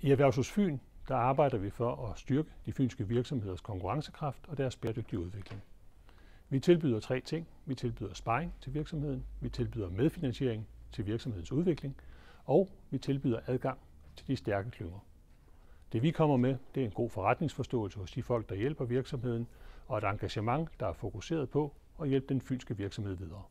I Erhvervshus Fyn der arbejder vi for at styrke de fynske virksomheders konkurrencekraft og deres bæredygtige udvikling. Vi tilbyder tre ting. Vi tilbyder sparring til virksomheden, vi tilbyder medfinansiering til virksomhedens udvikling, og vi tilbyder adgang til de stærke klynger. Det vi kommer med, det er en god forretningsforståelse hos de folk, der hjælper virksomheden, og et engagement, der er fokuseret på at hjælpe den fynske virksomhed videre.